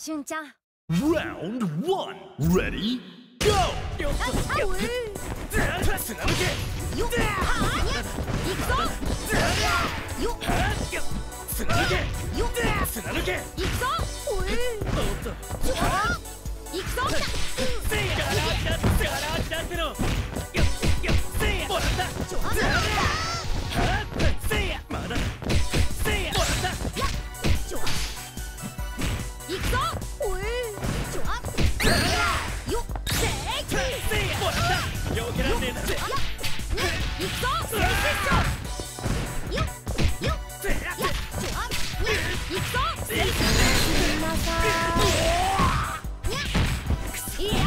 しゅんちゃん。Round 1 Ready? Go! よっつな抜けよっ行くぞよっつな抜けよっつな抜け行くぞおえおっと行くぞせい。やガラーッてガラーッてのよっよっせい。やもらったちょっと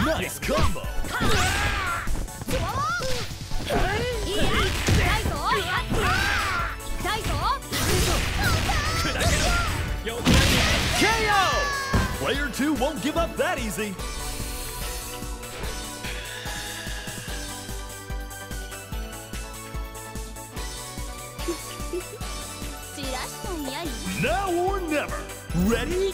Nice combo! KO! Player 2 won't give up that easy! Now or never! Ready?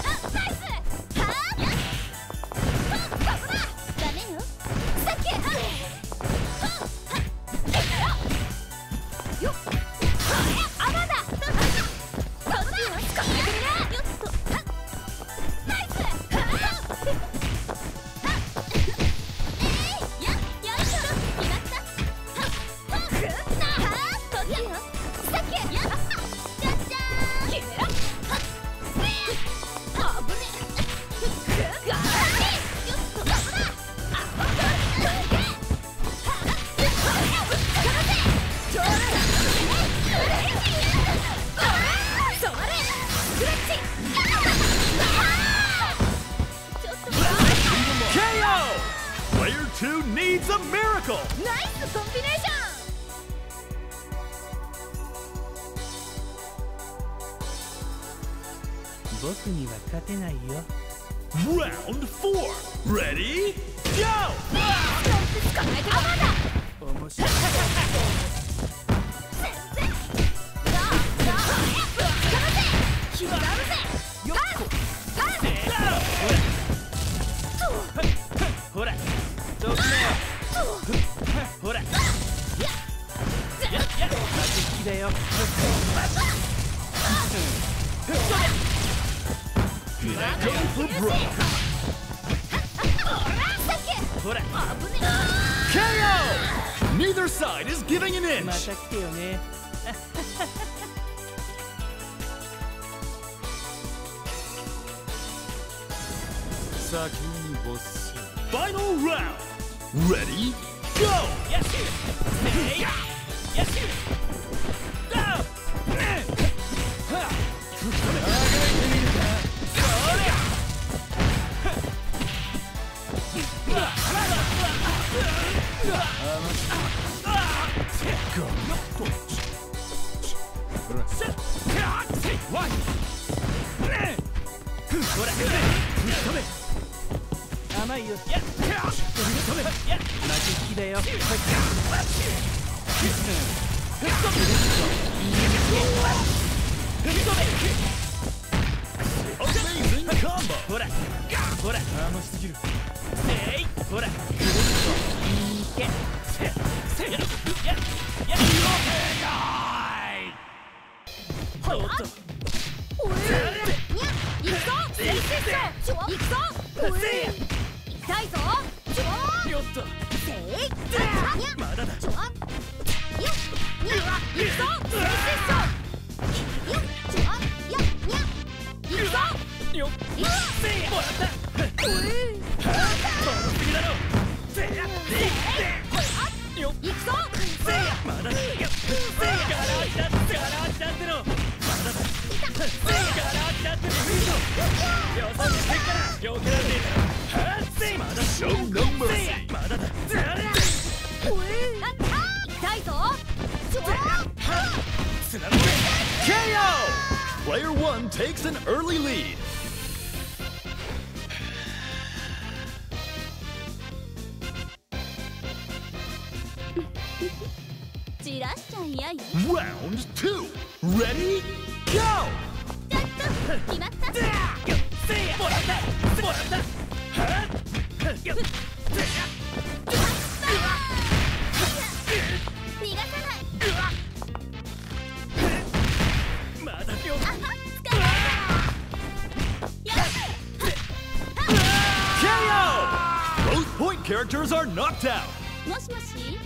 characters are knocked out! もしもし？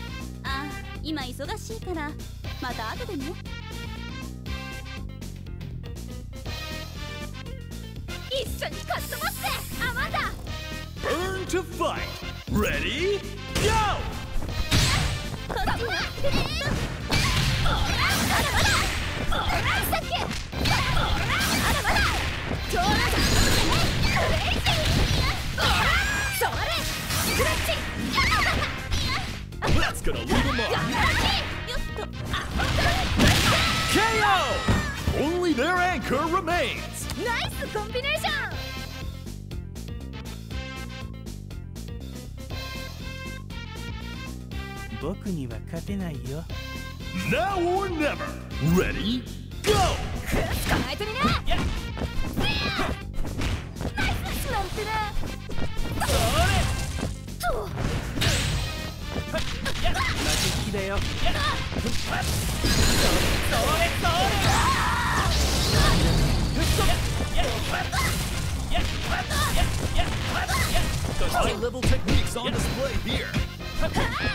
あ、今忙しいから。また後でね。一緒にかっ飛ばして、だ。Burn to fight! Ready? Go! こっちまだまだ。さっきまだ。まだクレイジー。から追い込ま KO! Only their anchor remains! Nice combination! Now or never! Ready? Go! くっ捕まよ High-level techniques on display here.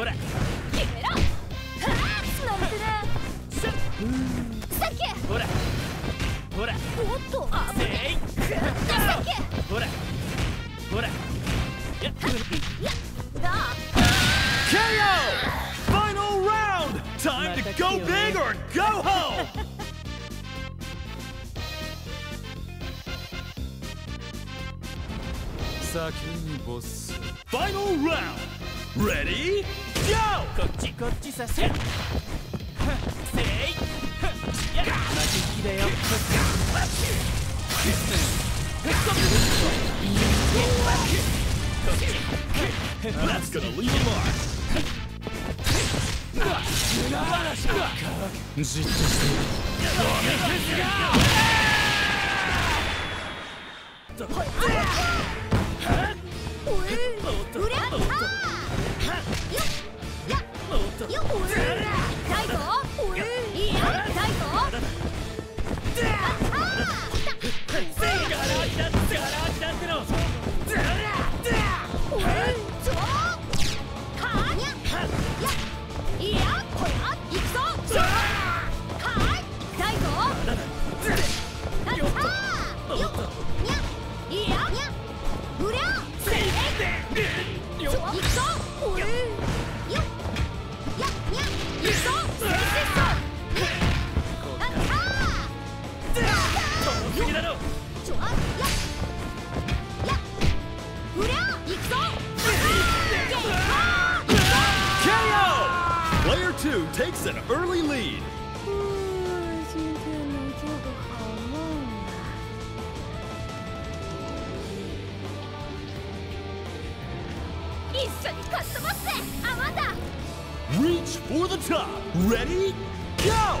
ほら決めろはあスナルさっきほらほらおっとあぶねえさっきほらほらやっやっだ KO Final round Time to go big or go home Final round Ready? こっちさせせいマジッだよ That's gonna leave a mark. じっとして。Reach for the top. Ready? Go!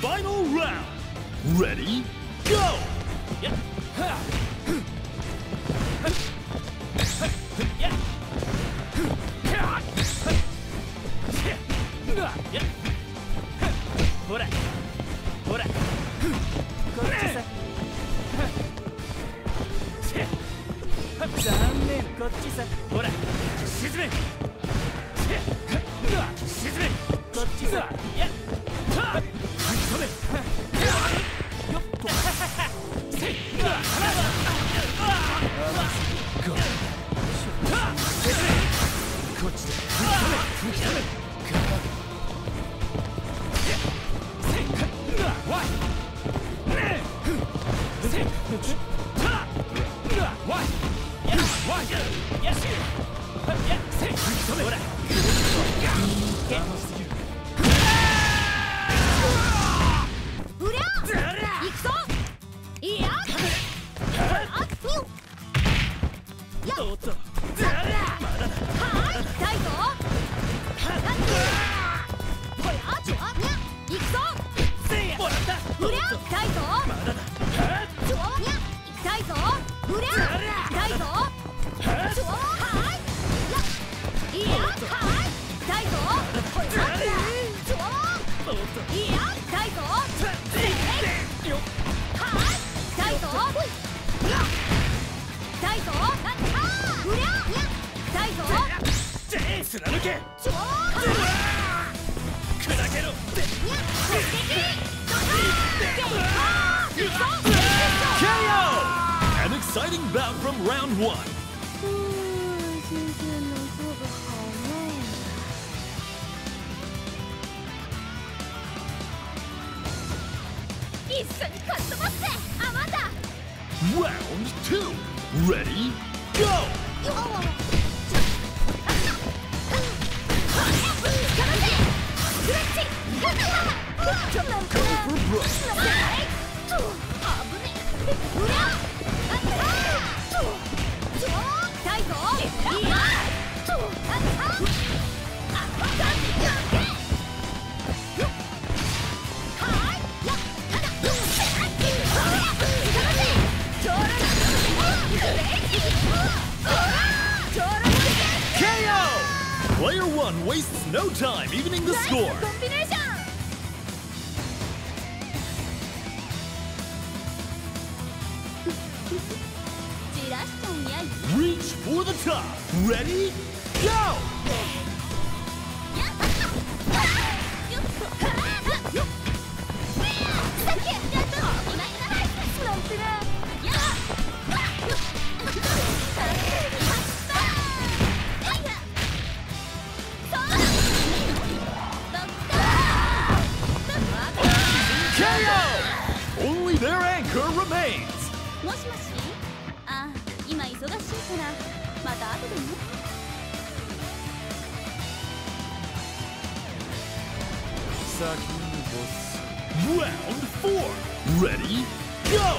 Final round! Ready? Go! Yeah. 貫け超砕けろ exciting bout from round one. Round two. Ready, go! Wastes no time, evening the score. Reach for the top. Ready? Go! maids! もしもしあ今忙しいからまた後でね Round Ready? Go!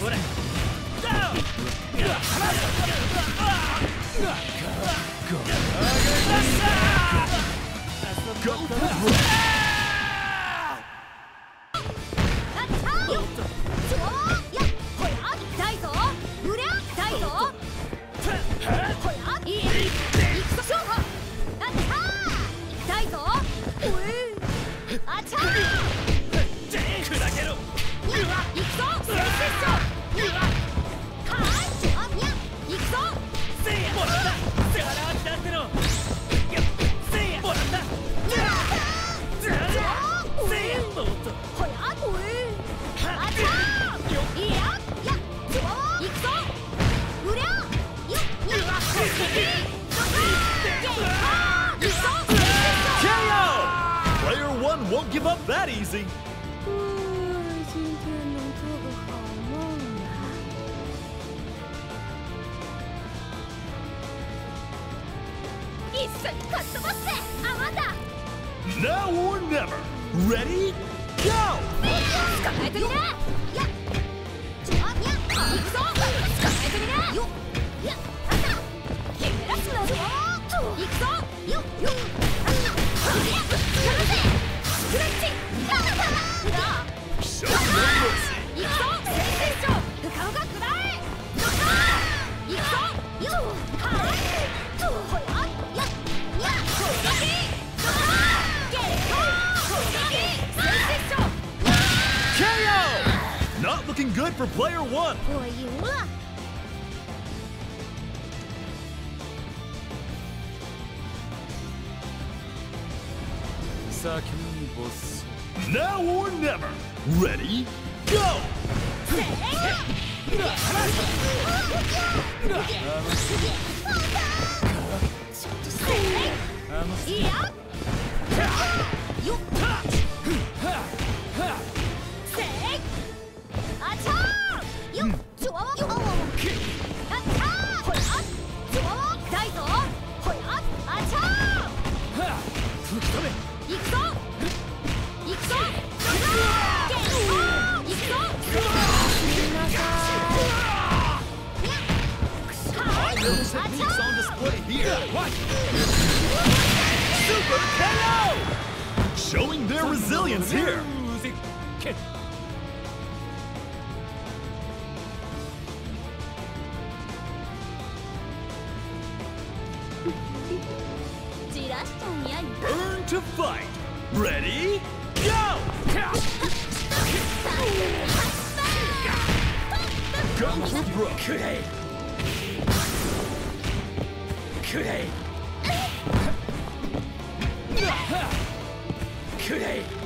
ほら Go! Not looking good for player one. Now or never. Ready? Go! On display here. Super KO! Showing their resilience here. Burn to fight. Ready? Go! Kung Fu Bro. くらえせ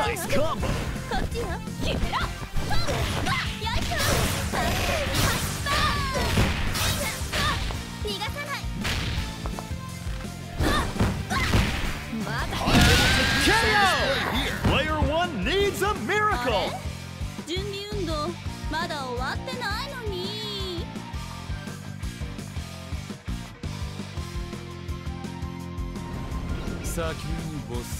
Nice combo. こっちよ決めろよいしょ逃がさないまだ KO! Player one needs a miracle. 準備運動まだ終わってないのにボス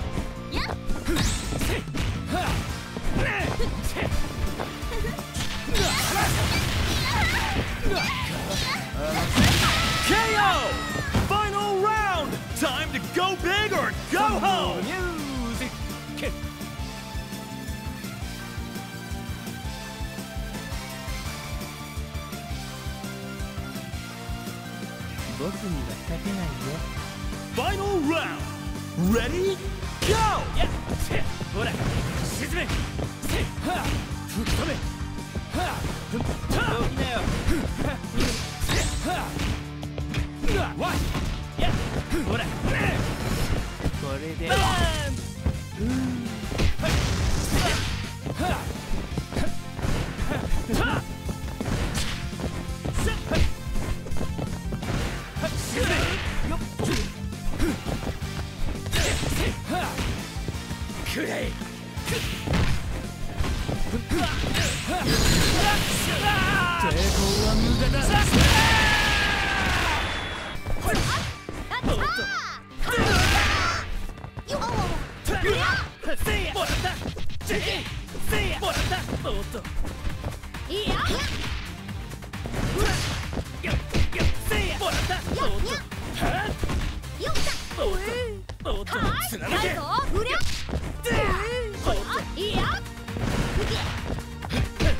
Ready? おっといやよよせいやもらったおっとはっおっとおっとはいつなげてぞうりゃおっいやとうりゃはい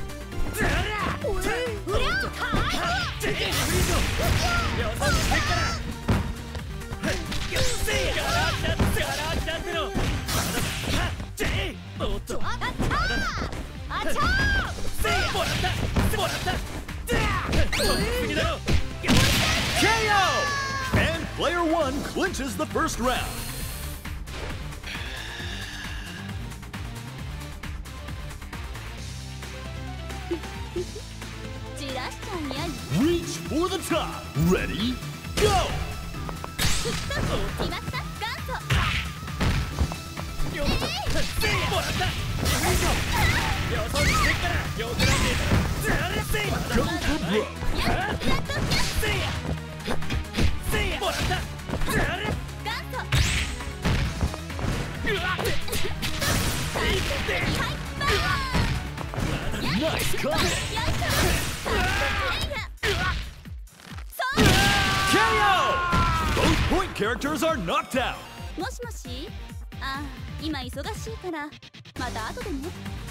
せいやフリードよそしてからよせいやガラクタガラクタってのはっせいおっとあった KO! And player one clinches the first round. Reach for the top. Ready? Go! characters are knocked out! もしもしああ、今忙しいから、また後でね。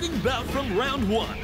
exciting bout from round one.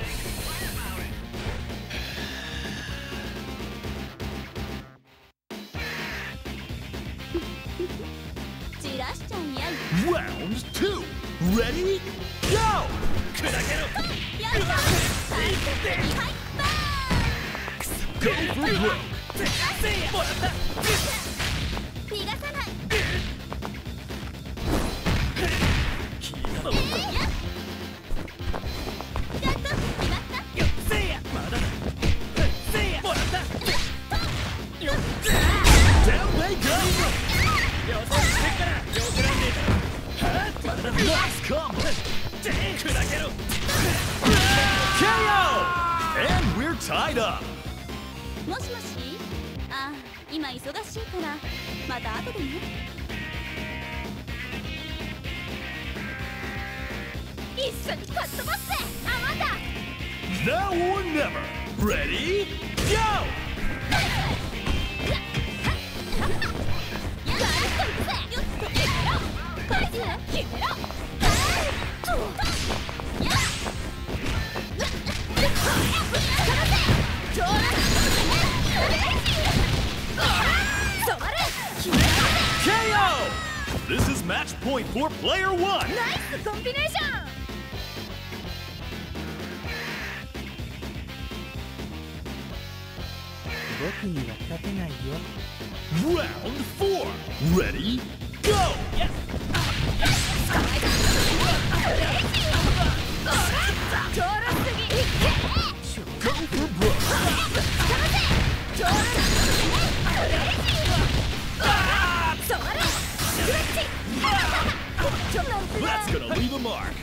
gonna leave a mark.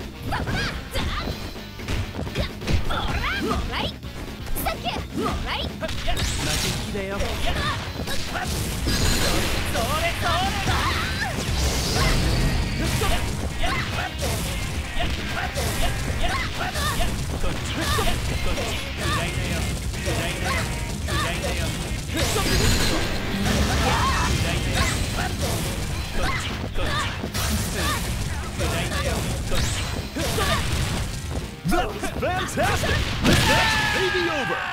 Right? Fantastic! The match may be over,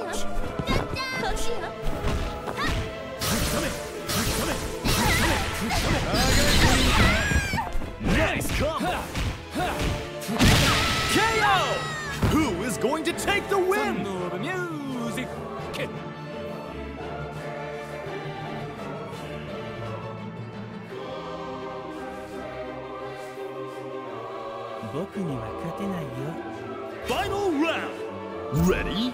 Nice combo! KO! Who is going to take the win? Final round! Ready?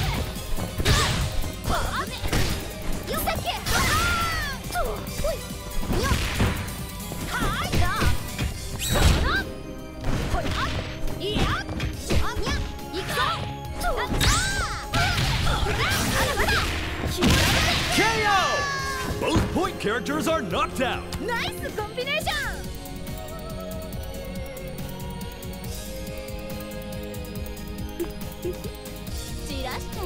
KO! Both point characters are knocked out! Nice combination!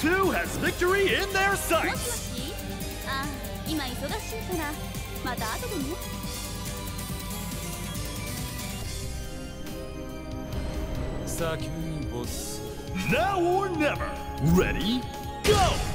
2 has victory in their sights! Now or never! Ready, go!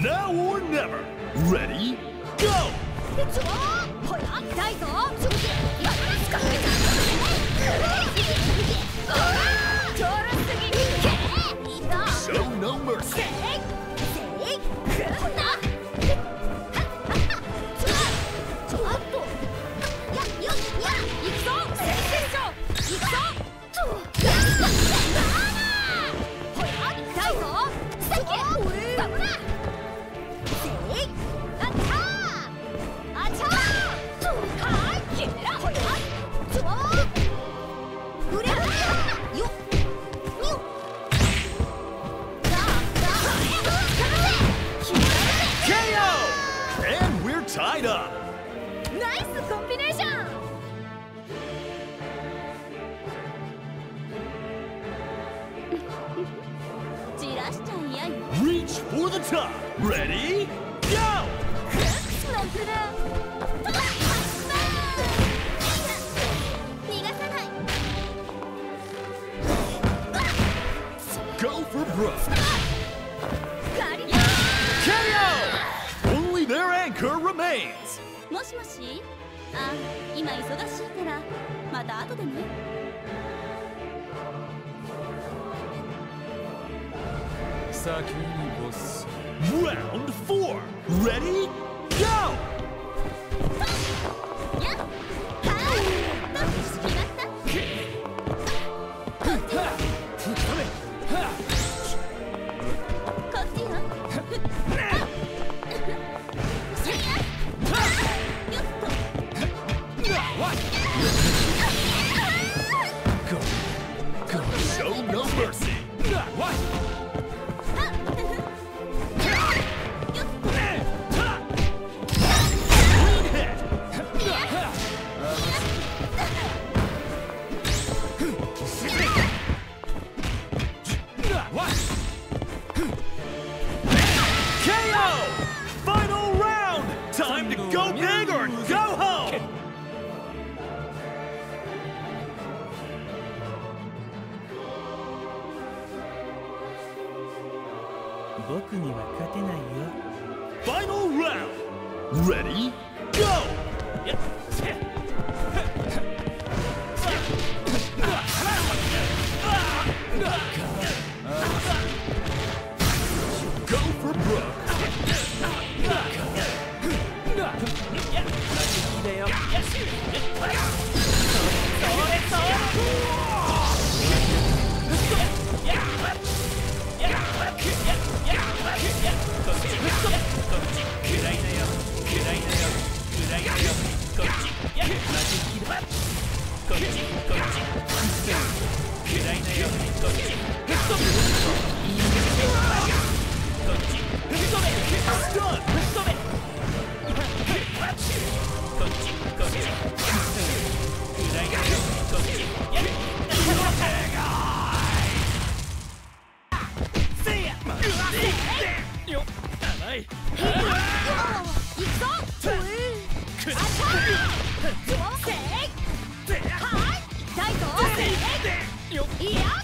Now or never. Ready, go! 자, 레 디, 고! Go for broke. KO! Only their anchor remains. もしもしあ今忙しいからまた後でね。先にボス Round four. Ready? こっちいいよ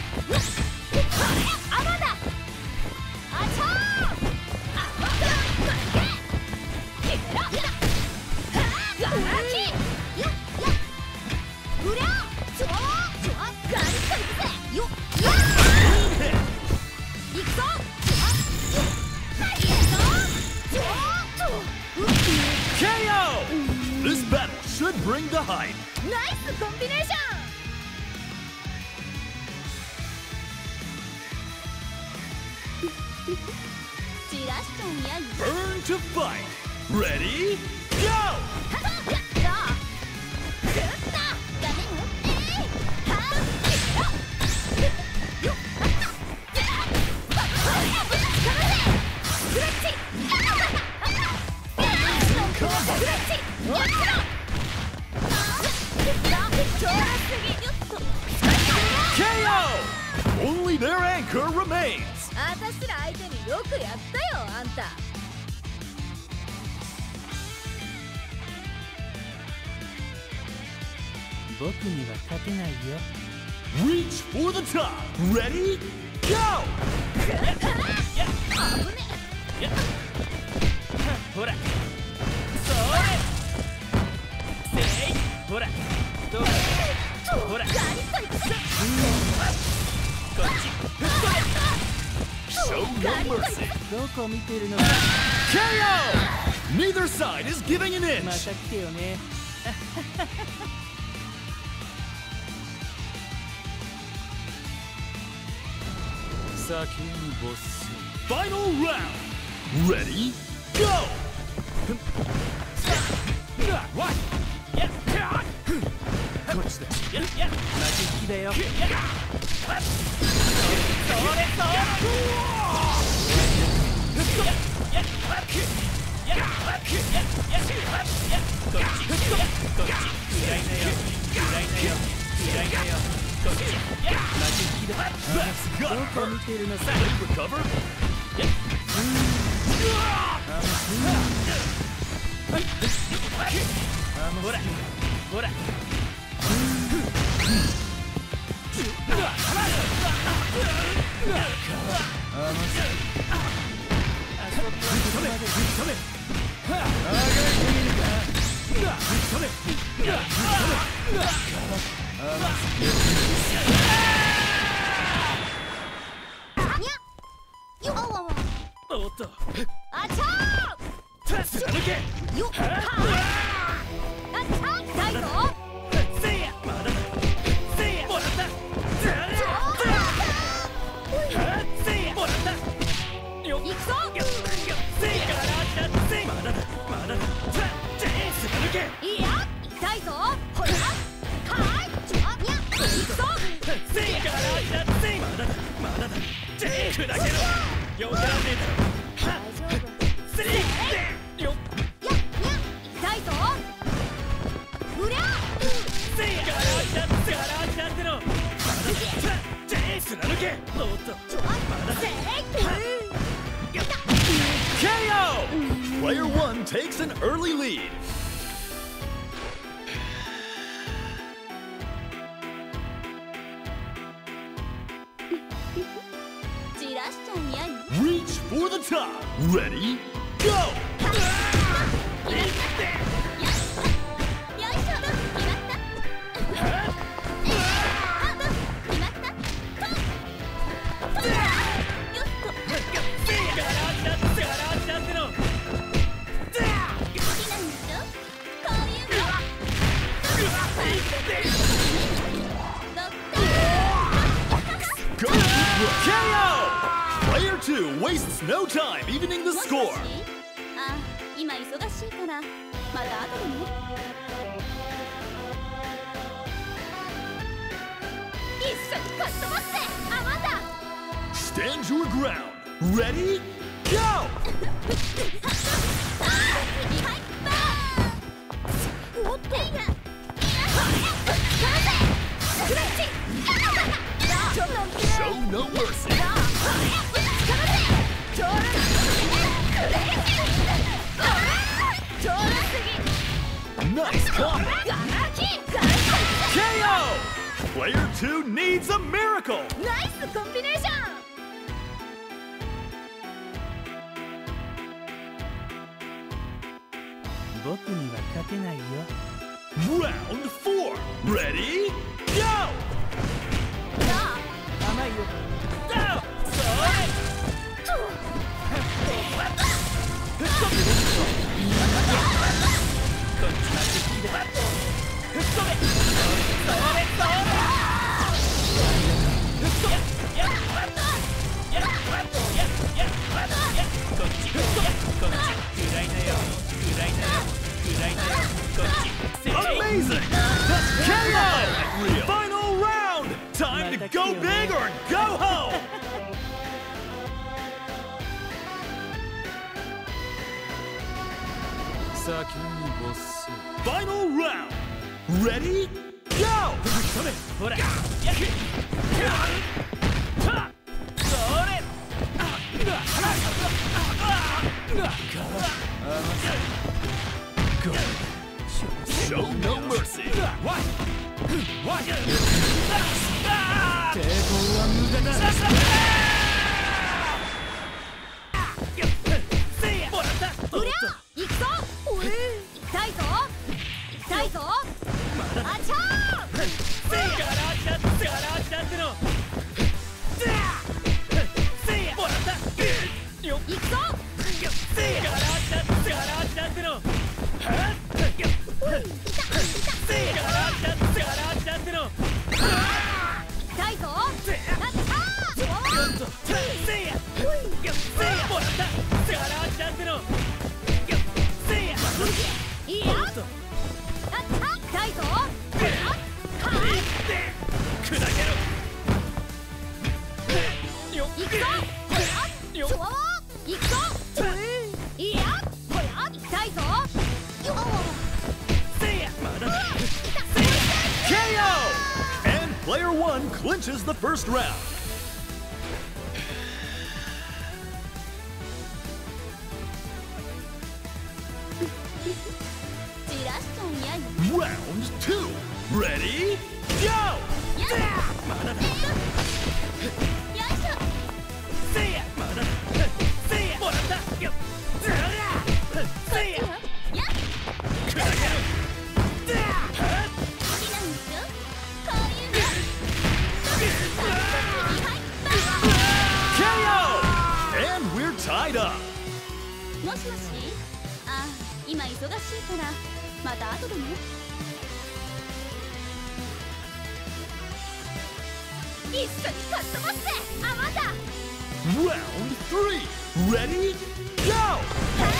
KO! Neither side is giving an inch! Final round! Ready? Go! What? Yes! Touch that! Yes! Yes! マジ好きだよ Yes! I'm め takes an early lead. go feeling. big or go home! Final round! Ready? Go! Show no mercy! What? What? 抵抗は無駄だ。finishes the first round. round two. Ready? Go! Yeah! 忙しいからまた後でね一緒にかっ飛ばしてアマンダ Round 3 Ready Go!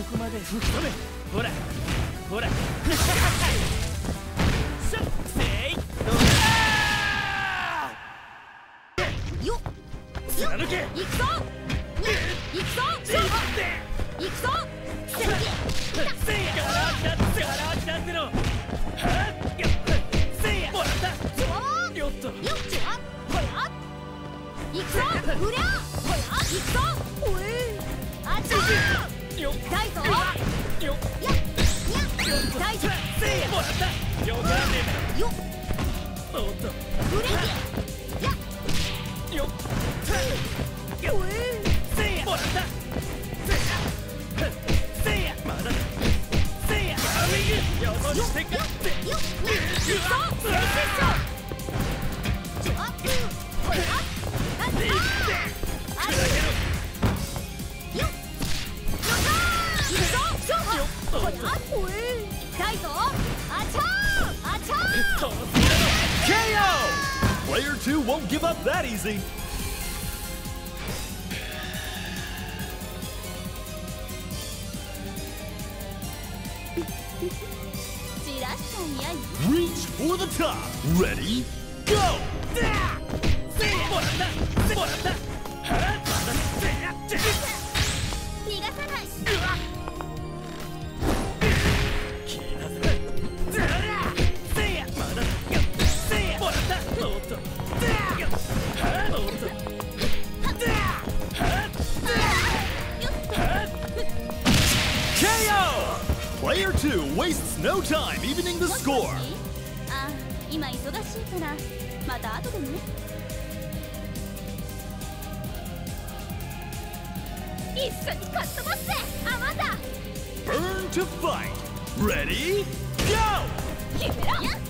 ここまで吹き飛べ Yeah! Player 2 won't give up that easy. Reach for the top. Ready? Go! 2 wastes no time evening the score Burn to fight Ready? Go! 決めろ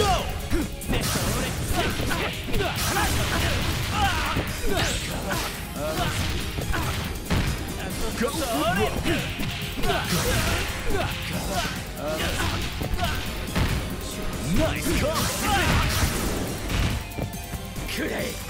Nice! Good